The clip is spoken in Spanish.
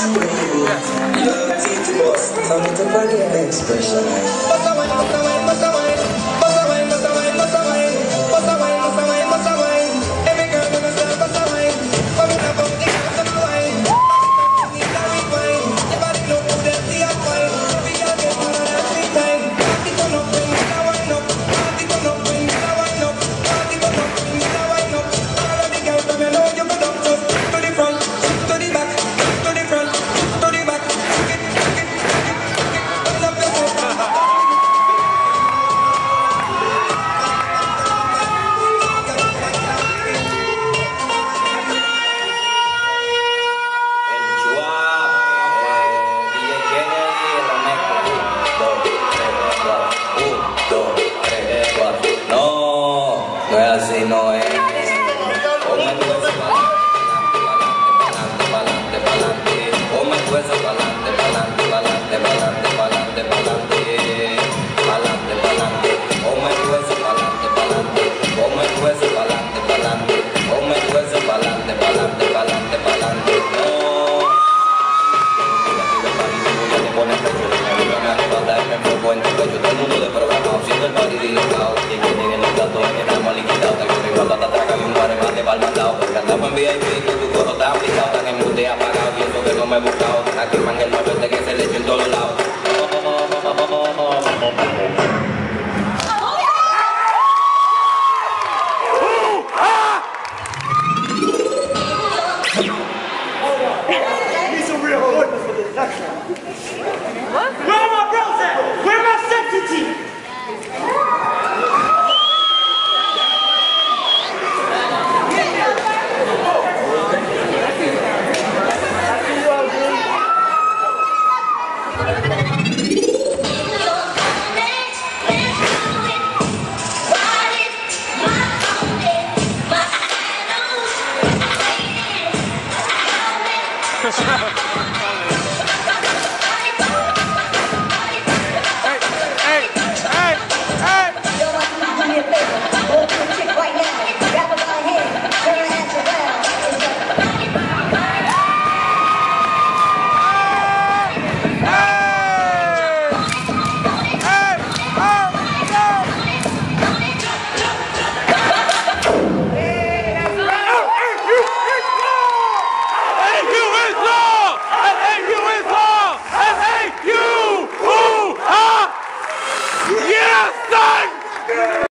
you Looking close, on the body and expression. agua, remate para el mandado. Porque andamos en VIP, tu coro está aplicado, tan en mute apagado. Y eso que no me he buscado, aquí man el Christmas.